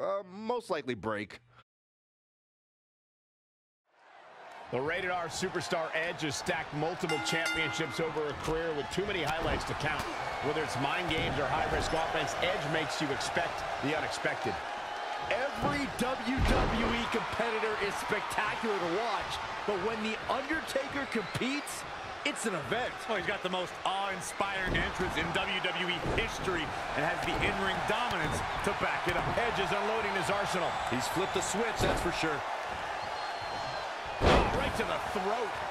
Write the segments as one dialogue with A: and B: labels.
A: uh, most likely break.
B: The rated R superstar Edge has stacked multiple championships over a career with too many highlights to count. Whether it's mind games or high-risk offense, Edge makes you expect the unexpected.
C: Every WWE competitor is spectacular to watch, but when The Undertaker competes, it's an event.
D: Well, he's got the most awe-inspiring entrance in WWE history and has the in-ring dominance to back it up.
B: Edge is unloading his arsenal.
C: He's flipped the switch, that's for sure.
B: Oh, right to the throat.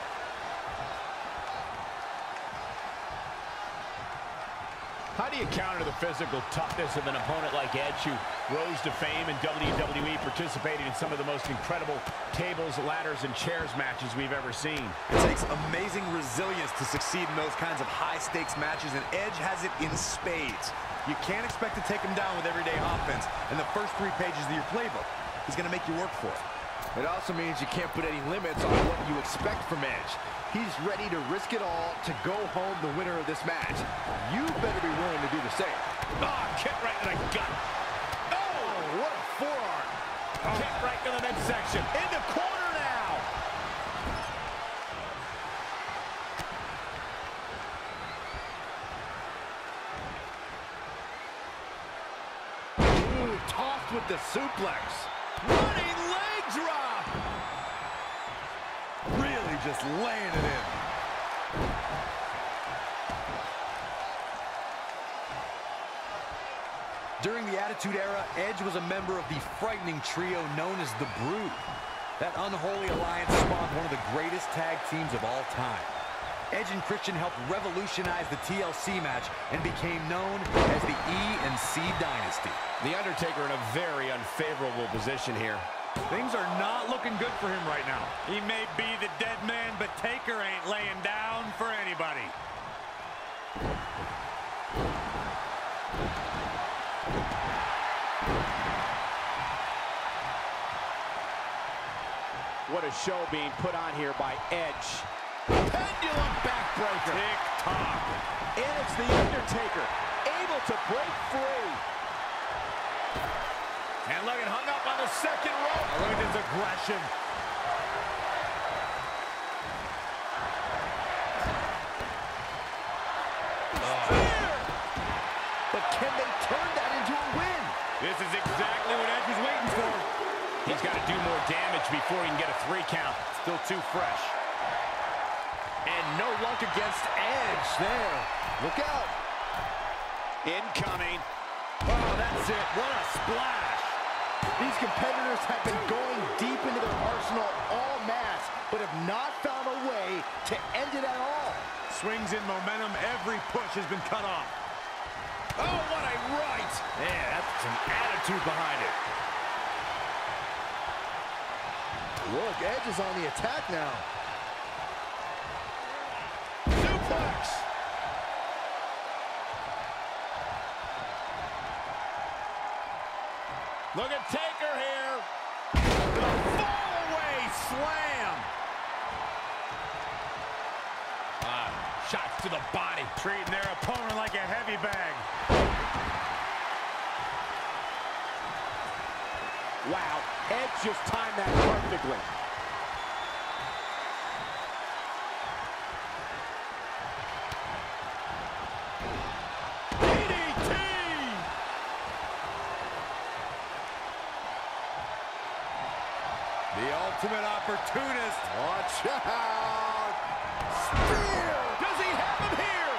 B: How do you counter the physical toughness of an opponent like Edge, who rose to fame in WWE, participated in some of the most incredible tables, ladders, and chairs matches we've ever seen?
E: It takes amazing resilience to succeed in those kinds of high-stakes matches, and Edge has it in spades. You can't expect to take him down with everyday offense in the first three pages of your playbook. He's going to make you work for it.
C: It also means you can't put any limits on what you expect from Edge. He's ready to risk it all to go home the winner of this match. You better be willing to do the same.
B: Ah, oh, kick right to the gut.
C: Oh, what a forearm.
B: Oh. Kick right to the midsection. In the corner now.
C: Ooh, tossed with the suplex.
B: Running
E: just laying it in. During the Attitude Era, Edge was a member of the frightening trio known as the Brood. That unholy alliance spawned one of the greatest tag teams of all time. Edge and Christian helped revolutionize the TLC match and became known as the E and C Dynasty.
B: The Undertaker in a very unfavorable position here.
D: Things are not looking good for him right now. He may be the dead man, but Taker ain't laying down for anybody.
B: What a show being put on here by Edge. Pendulum backbreaker.
D: Tick-tock.
B: And it's The Undertaker, able to break free. And look, it hung up on the second rope.
D: Oh, look at his aggression.
B: Spear! But can they turn that into a win?
D: This is exactly what Edge was waiting for.
B: He's got to do more damage before he can get a three count.
D: Still too fresh.
C: And no luck against Edge there. Look out.
B: Incoming.
C: Oh, that's it. What a splash. These competitors have been going deep into their arsenal all match, but have not found a way to end it at all.
D: Swings in momentum. Every push has been cut off.
B: Oh, what a right.
C: Man, that's some attitude behind it. Look, Edge is on the attack now.
B: Look at Taker here. The fall-away slam. Ah, shots to the body.
D: Treating their opponent like a heavy bag.
B: Wow, Edge just timed that perfectly.
E: Opportunist.
C: Watch out. Spear.
B: Does he have him here?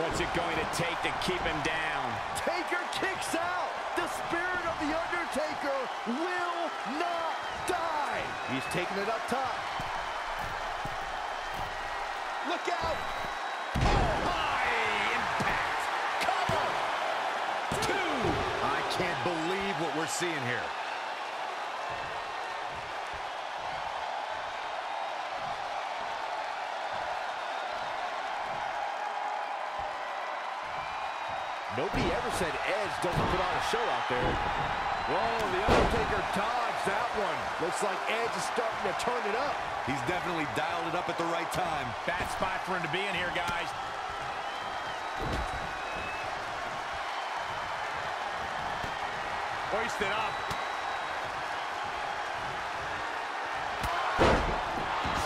B: What's it going to take to keep him down?
C: Taker kicks out. The spirit of The Undertaker will not die. He's taking it up top. Look out.
B: Oh, high impact. Cover. Two.
E: I can't believe what we're seeing here.
C: Nobody ever said Edge doesn't put on a show out there. Whoa, The Undertaker dodged that one. Looks like Edge is starting to turn it up.
E: He's definitely dialed it up at the right time.
B: Bad spot for him to be in here, guys.
D: Hoisted up.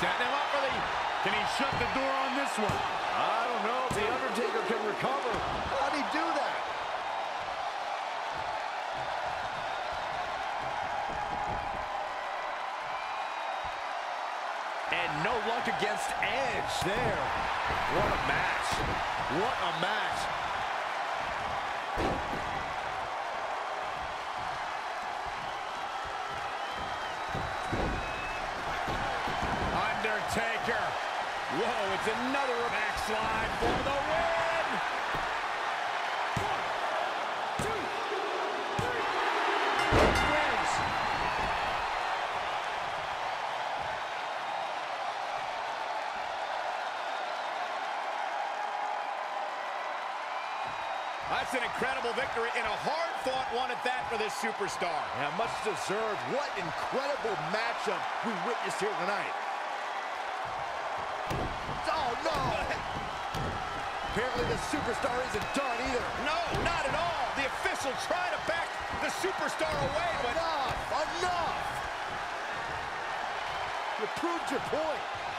D: Setting him up for the... Can he shut the door on this one?
C: I don't know if The Undertaker can recover. How'd he do that?
B: And no luck against Edge there. What a match. What a match. Whoa, it's another backslide for the win. Wins. That's an incredible victory and a hard-fought one at that for this superstar.
C: Yeah, much deserved. What incredible matchup we witnessed here tonight. No! Apparently the superstar isn't done either.
B: No, not at all. The official trying to back the superstar away, but
C: Enough! Enough! You proved your point.